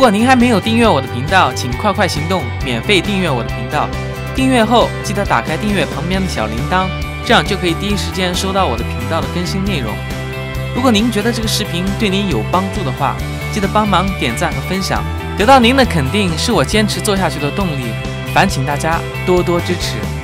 如果您还没有订阅我的频道请快快行动免费订阅我的频道。订阅后记得打开订阅旁边的小铃铛这样就可以第一时间收到我的频道的更新内容。如果您觉得这个视频对您有帮助的话记得帮忙点赞和分享。得到您的肯定是我坚持做下去的动力烦请大家多多支持。